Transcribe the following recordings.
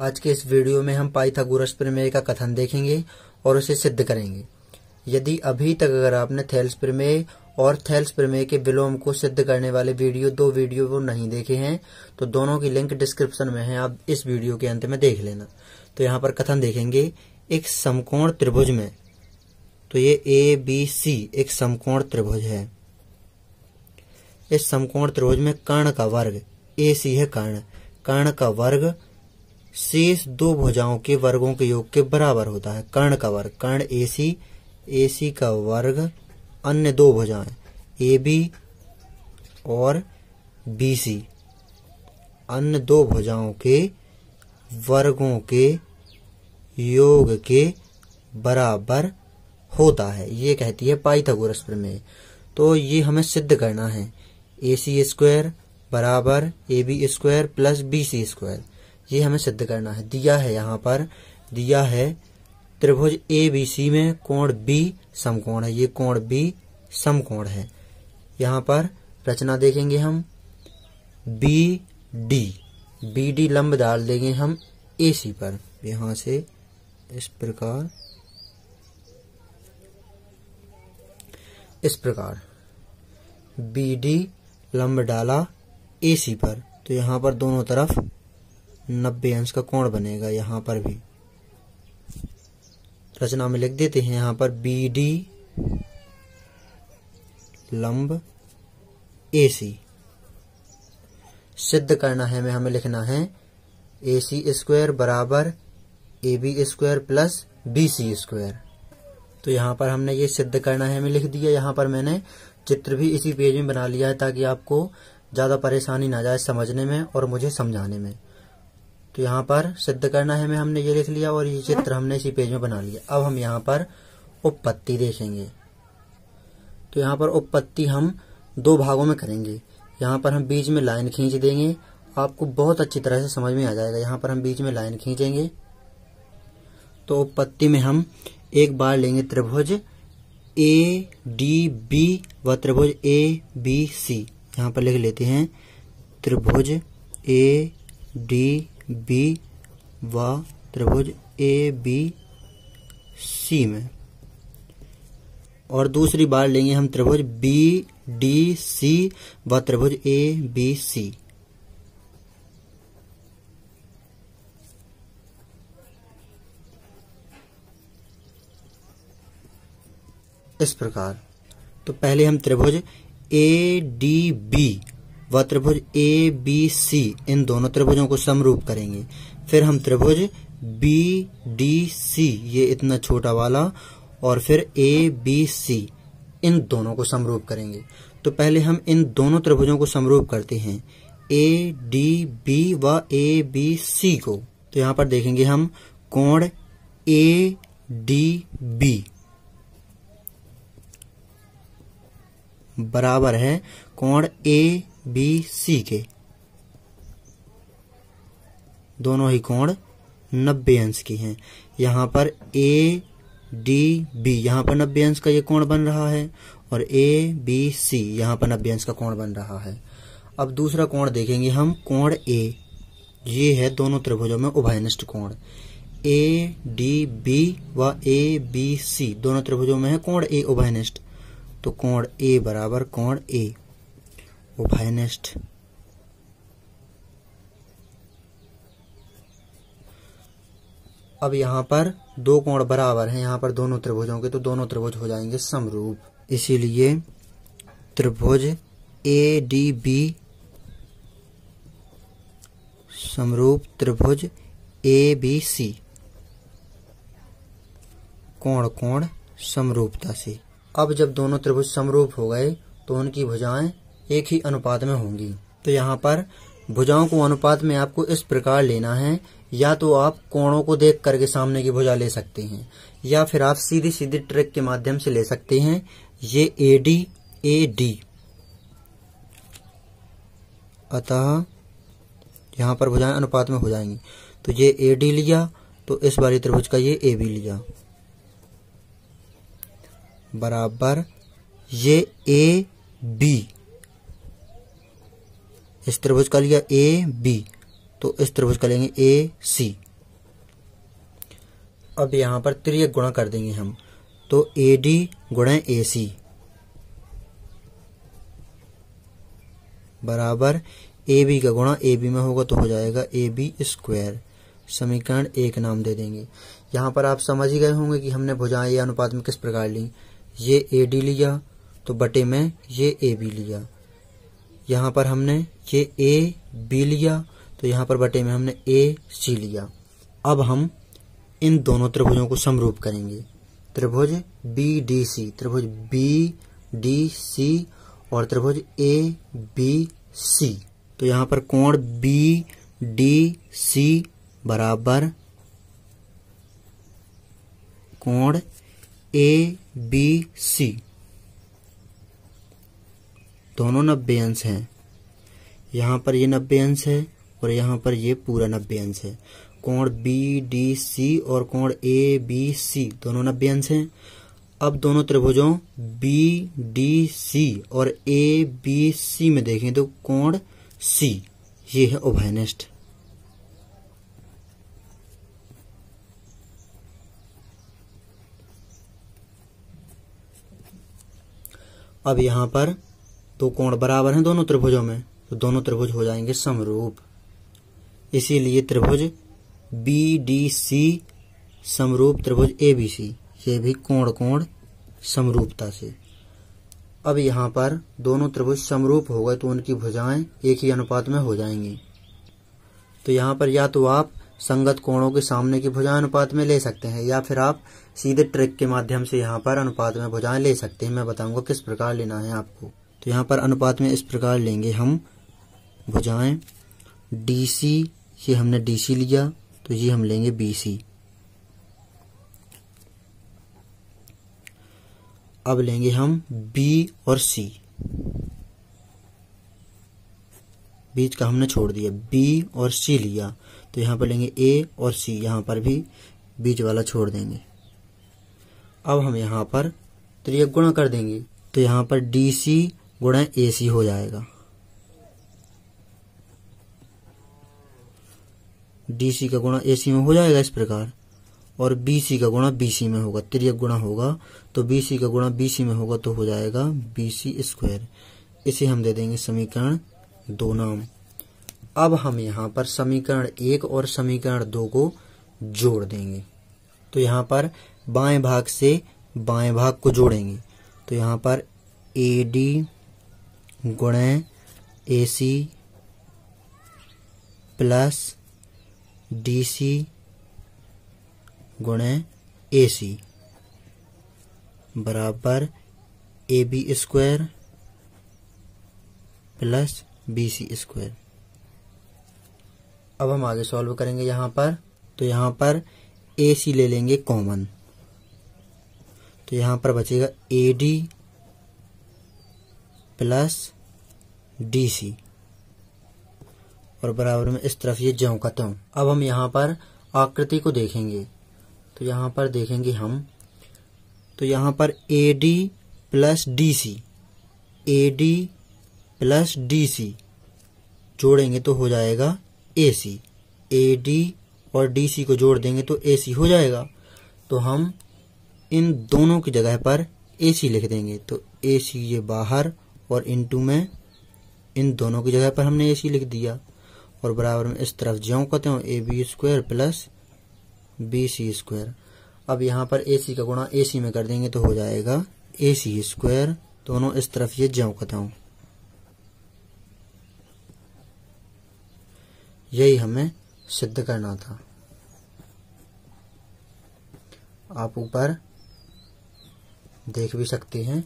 आज के इस वीडियो में हम पाइथागोरस प्रमेय का कथन देखेंगे और उसे सिद्ध करेंगे। यदि अभी तक अगर आपने थेल्स प्रमेय और थेल्स प्रमेय के विलोम को सिद्ध करने वाले वीडियो, दो वीडियो को नहीं देखे हैं तो दोनों की लिंक डिस्क्रिप्शन में है, आप इस वीडियो के अंत में देख लेना। तो यहाँ पर कथन देखेंगे, एक समकोण त्रिभुज में। तो ये ए बी सी एक समकोण त्रिभुज है। इस समकोण त्रिभुज में कर्ण का वर्ग ए सी है कर्ण कर्ण का वर्ग शेष दो भुजाओं के वर्गों के योग के बराबर होता है। कर्ण का वर्ग, कर्ण ए सी ए सी का वर्ग, अन्य दो भुजाएँ ए बी और बी सी अन्य दो भुजाओं के वर्गों के योग के बराबर होता है। ये कहती है पाइथागोरस प्रमेय। तो ये हमें सिद्ध करना है। ए सी स्क्वायर बराबर A B square plus B C square ये हमें सिद्ध करना है। दिया है यहाँ पर। दिया है त्रिभुज ए बी सी में कोण बी समकोण है। ये कोण बी समकोण है। यहाँ पर रचना देखेंगे हम। बी डी बी डी लंब डाल देंगे हम ए सी पर। यहाँ से इस प्रकार। इस प्रकार। बी डी लंब डाला ए सी पर। तो यहाँ पर दोनों तरफ़ नब्बे अंश का कोण बनेगा यहाँ पर भी। रचना में लिख देते हैं यहाँ पर बी डी लंब ए सी सिद्ध करना है, हमें हमें लिखना है ए सी स्क्वायर बराबर A B square plus B C square तो यहाँ पर हमने ये सिद्ध करना है, हमें लिख दिया। यहाँ पर मैंने चित्र भी इसी पेज में बना लिया है ताकि आपको ज़्यादा परेशानी ना जाए समझने में और मुझे समझाने में। तो यहाँ पर सिद्ध करना है हमें, हमने ये लिख लिया और ये चित्र हमने इसी पेज में बना लिया। अब हम यहाँ पर उपपत्ति देखेंगे। तो यहाँ पर उपपत्ति हम दो भागों में करेंगे। यहाँ पर हम बीच में लाइन खींच देंगे। आपको बहुत अच्छी तरह से समझ में आ जाएगा। यहाँ पर हम बीच में लाइन खींचेंगे। तो उपपत्ति में हम एक बार लेंगे त्रिभुज ए, डी, बी व त्रिभुज ए, बी, सी। यहाँ पर लिख लेते हैं त्रिभुज ए, डी बी, व, त्रिभुज ए, बी, सी में। और दूसरी बार लेंगे हम त्रिभुज बी, डी, सी, व त्रिभुज ए, बी, सी। इस प्रकार। तो पहले हम त्रिभुज ए, डी, बी व त्रिभुज ए बी सी इन दोनों त्रिभुजों को समरूप करेंगे। फिर हम त्रिभुज बी डी सी ये इतना छोटा वाला, और फिर ए बी सी इन दोनों को समरूप करेंगे। तो पहले हम इन दोनों त्रिभुजों को समरूप करते हैं। ए डी बी व ए बी सी को। तो यहाँ पर देखेंगे हम कोण ए डी बी बराबर है कोण ए बी, सी के। दोनों ही कोण नब्बे अंश की हैं। यहाँ पर ए डी बी यहाँ पर नब्बे अंश का ये कोण बन रहा है और ए बी सी यहाँ पर नब्बे अंश का कोण बन रहा है। अब दूसरा कोण देखेंगे हम, कोण ए ये है दोनों त्रिभुजों में उभयनिष्ठ कोण। ए डी बी व ए बी सी दोनों त्रिभुजों में है कोण ए उभयनिष्ठ। तो कोण ए बराबर कोण ए उभयनिष्ठ अब यहाँ पर दो कोण बराबर हैं, यहाँ पर दोनों त्रिभुजों के तो दोनों त्रिभुज हो जाएँगे समरूप। इसीलिए त्रिभुज ए डी बी समरूप त्रिभुज ए बी सी कोण कोण समरूपता से। अब जब दोनों त्रिभुज समरूप हो गए तो उनकी भुजाएँ एक ही अनुपात में होंगी। तो यहाँ पर भुजाओं को अनुपात में आपको इस प्रकार लेना है, या तो आप कोणों को देख करके सामने की भुजा ले सकते हैं, या फिर आप सीधी सीधी ट्रिक के माध्यम से ले सकते हैं। ये ए डी ए डी अतः यहाँ पर भुजाएँ अनुपात में हो जाएँगी। तो ये ए डी लिया तो इस वाली त्रिभुज का ये ए बी लिया। बराबर ये ए बी इस त्रिभुज का लिया ए बी तो इस त्रिभुज का लेंगे ए सी अब यहाँ पर त्रियक गुणा कर देंगे हम। तो ए डी गुणा ए सी बराबर ए बी का गुणा ए बी में होगा तो हो जाएगा ए बी स्क्वायर समीकरण एक नाम दे देंगे। यहाँ पर आप समझ ही गए होंगे कि हमने भुजाएँ अनुपात में किस प्रकार ली। ये ए डी लिया तो बटे में ये ए बी लिया। यहाँ पर हमने ये ए बी लिया तो यहाँ पर बटे में हमने ए सी लिया। अब हम इन दोनों त्रिभुजों को समरूप करेंगे। त्रिभुज बी डी सी त्रिभुज बी डी सी और त्रिभुज ए बी सी तो यहाँ पर कोण बी डी सी बराबर कोण ए बी सी दोनों नब्बे अंश हैं। यहाँ पर ये नब्बे अंश है और यहाँ पर ये पूरा नब्बे अंश है। कोण बी डी सी और कोण ए बी सी दोनों नब्बे अंश हैं। अब दोनों त्रिभुजों बी डी सी और ए बी सी में देखें तो कोण सी ये है उभयनिष्ठ। अब यहाँ पर दो कोण बराबर हैं दोनों त्रिभुजों में तो दोनों त्रिभुज हो जाएँगे समरूप। इसीलिए त्रिभुज बी डी सी समरूप त्रिभुज ए बी सी ये भी कोण कोण समरूपता से। अब यहाँ पर दोनों त्रिभुज समरूप हो गए तो उनकी भुजाएँ एक ही अनुपात में हो जाएँगी। तो यहाँ पर या तो आप संगत कोणों के सामने की भुजाएँ अनुपात में ले सकते हैं, या फिर आप सीधे ट्रिक के माध्यम से यहाँ पर अनुपात में भुजाएँ ले सकते हैं। मैं बताऊँगा किस प्रकार लेना है आपको। तो यहाँ पर अनुपात में इस प्रकार लेंगे हम। भुजाएँ डीसी ये हमने डीसी लिया तो ये हम लेंगे बीसी अब लेंगे हम बी और सी बीच का हमने छोड़ दिया बी और सी लिया तो यहाँ पर लेंगे ए और सी यहाँ पर भी बीच वाला छोड़ देंगे। अब हम यहाँ पर त्रियक गुणा कर देंगे तो यहाँ पर डी सी गुणा ए सी हो जाएगा। डी सी का गुणा ए सी में हो जाएगा इस प्रकार। और बी सी का गुणा बी सी में होगा। त्रियक गुणा होगा तो बी सी का गुणा बी सी में होगा तो हो जाएगा बी सी स्क्वायर इसे हम दे देंगे समीकरण दो नाम। अब हम यहाँ पर समीकरण एक और समीकरण दो को जोड़ देंगे। तो यहाँ पर बाएँ भाग से बाएँ भाग को जोड़ेंगे। तो यहाँ पर ए डी गुणे ए सी प्लस डी सी गुणे ए सी बराबर A B square plus B C square अब हम आगे सॉल्व करेंगे यहाँ पर। तो यहाँ पर ए सी ले लेंगे कॉमन तो यहाँ पर बचेगा A D plus D C और बराबर में इस तरफ़ ये ज्यों का त्यों। अब हम यहाँ पर आकृति को देखेंगे। तो यहाँ पर देखेंगे हम। तो यहाँ पर A D plus D C A D plus D C जोड़ेंगे तो हो जाएगा ए सी ए डी और डी सी को जोड़ देंगे तो ए सी हो जाएगा। तो हम इन दोनों की जगह पर ए सी लिख देंगे। तो ए सी ये बाहर और इन टू में इन दोनों की जगह पर हमने ए सी लिख दिया। और बराबर में इस तरफ़ ज्यों कहते हो A B square plus B C square अब यहाँ पर ए सी का गुणा ए सी में कर देंगे तो हो जाएगा ए सी स्क्वायर दोनों इस तरफ़ ये ज्यों कहते हो। यही हमें सिद्ध करना था। आप ऊपर देख भी सकते हैं।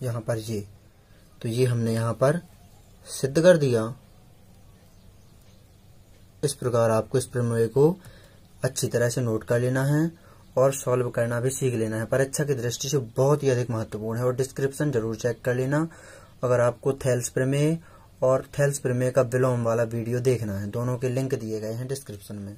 यहाँ पर ये। तो ये हमने यहाँ पर सिद्ध कर दिया। इस प्रकार आपको इस प्रमेय को अच्छी तरह से नोट कर लेना है और सॉल्व करना भी सीख लेना है। परीक्षा की दृष्टि से बहुत ही अधिक महत्वपूर्ण है और डिस्क्रिप्शन ज़रूर चेक कर लेना अगर आपको थेल्स प्रमेय और थेल्स प्रमेय का विलोम वाला वीडियो देखना है। दोनों के लिंक दिए गए हैं डिस्क्रिप्शन में।